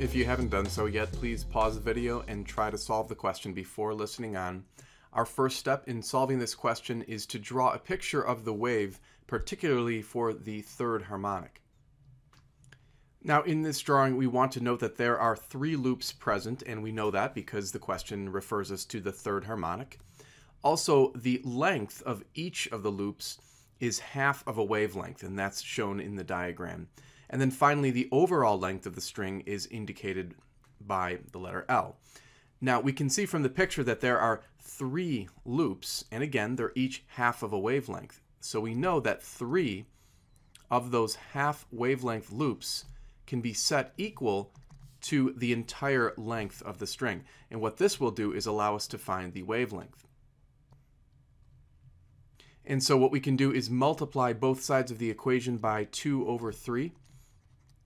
If you haven't done so yet, please pause the video and try to solve the question before listening on. Our first step in solving this question is to draw a picture of the wave, particularly for the third harmonic. Now in this drawing we want to note that there are three loops present and we know that because the question refers us to the third harmonic. Also the length of each of the loops is half of a wavelength and that's shown in the diagram. And then finally the overall length of the string is indicated by the letter L. Now we can see from the picture that there are three loops and again they're each half of a wavelength. So we know that three of those half wavelength loops can be set equal to the entire length of the string. And what this will do is allow us to find the wavelength. And so what we can do is multiply both sides of the equation by 2 over 3.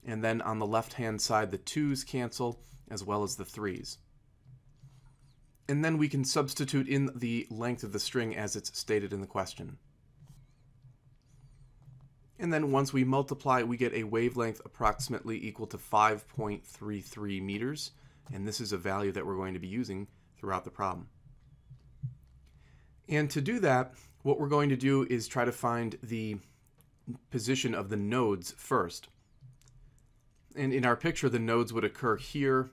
And then on the left-hand side, the 2's cancel as well as the 3's. And then we can substitute in the length of the string as it's stated in the question. And then once we multiply, we get a wavelength approximately equal to 5.33 meters. And this is a value that we're going to be using throughout the problem. And to do that, what we're going to do is try to find the position of the nodes first. And in our picture, the nodes would occur here,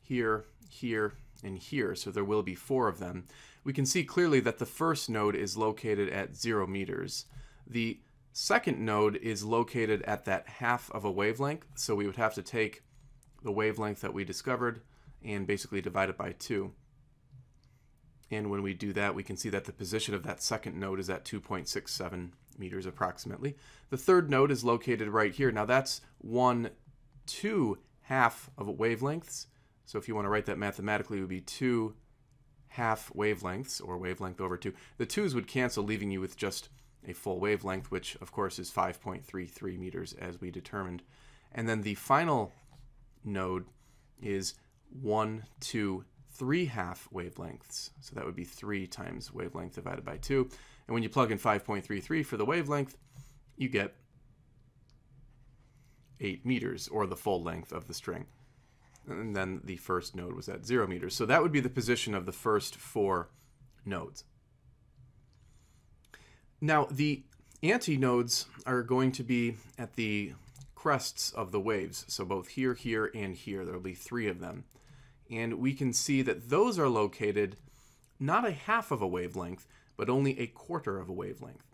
here, here, and here, so there will be four of them. We can see clearly that the first node is located at zero meters. The Second node is located at that half of a wavelength, so we would have to take the wavelength that we discovered and basically divide it by 2. And when we do that, we can see that the position of that second node is at 2.67 meters approximately. The third node is located right here. Now that's one, two half of wavelengths. So if you want to write that mathematically, it would be two half wavelengths, or wavelength over 2. The 2's would cancel, leaving you with just a full wavelength, which of course is 5.33 meters as we determined. And then the final node is one, two, three half wavelengths. So that would be 3 times wavelength divided by 2. And when you plug in 5.33 for the wavelength, you get 8 meters, or the full length of the string. And then the first node was at 0 meters. So that would be the position of the first four nodes. Now, the antinodes are going to be at the crests of the waves. So both here, here, and here. There will be three of them. And we can see that those are located not a half of a wavelength, but only a quarter of a wavelength.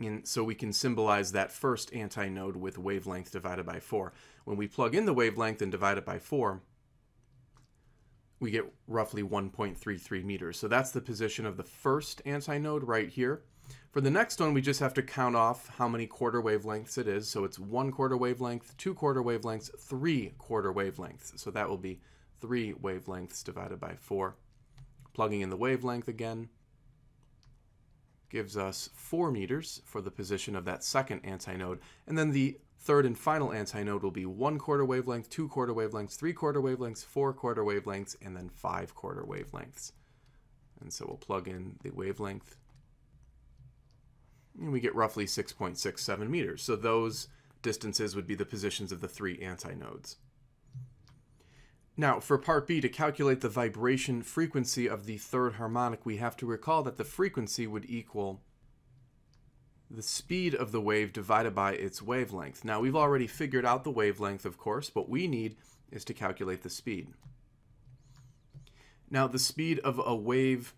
And so we can symbolize that first antinode with wavelength divided by 4. When we plug in the wavelength and divide it by 4, we get roughly 1.33 meters. So that's the position of the first antinode right here. For the next one, we just have to count off how many quarter wavelengths it is. So it's one quarter wavelength, two quarter wavelengths, three quarter wavelengths. So that will be three wavelengths divided by four. Plugging in the wavelength again gives us four meters for the position of that second antinode. And then the Third and final antinode will be one quarter wavelength, two quarter wavelengths, three quarter wavelengths, four quarter wavelengths, and then five quarter wavelengths. And so we'll plug in the wavelength. And we get roughly 6.67 meters. So those distances would be the positions of the three antinodes. Now, for part B, to calculate the vibration frequency of the third harmonic, we have to recall that the frequency would equal the speed of the wave divided by its wavelength. Now we've already figured out the wavelength, of course, what we need is to calculate the speed. Now the speed of a wave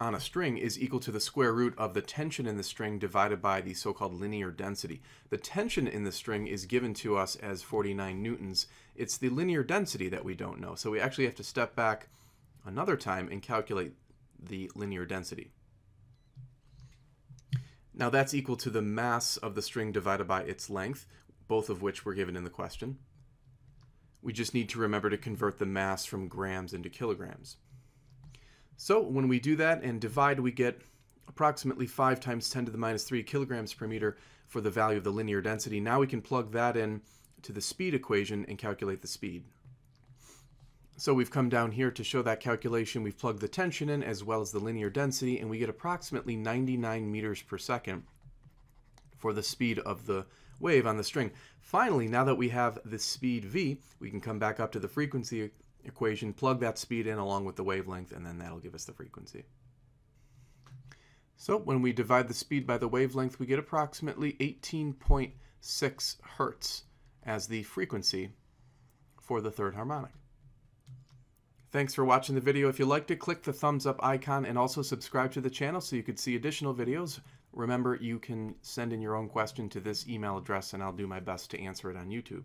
on a string is equal to the square root of the tension in the string divided by the so-called linear density. The tension in the string is given to us as 49 newtons. It's the linear density that we don't know. So we actually have to step back another time and calculate the linear density. Now that's equal to the mass of the string divided by its length, both of which were given in the question. We just need to remember to convert the mass from grams into kilograms. So when we do that and divide, we get approximately 5 times 10 to the minus 3 kilograms per meter for the value of the linear density. Now we can plug that in to the speed equation and calculate the speed. So we've come down here to show that calculation. We've plugged the tension in as well as the linear density, and we get approximately 99 meters per second for the speed of the wave on the string. Finally, now that we have the speed v, we can come back up to the frequency equation, plug that speed in along with the wavelength, and then that'll give us the frequency. So when we divide the speed by the wavelength, we get approximately 18.6 hertz as the frequency for the third harmonic. Thanks for watching the video. If you liked it, click the thumbs up icon and also subscribe to the channel so you could see additional videos. Remember, you can send in your own question to this email address and I'll do my best to answer it on YouTube.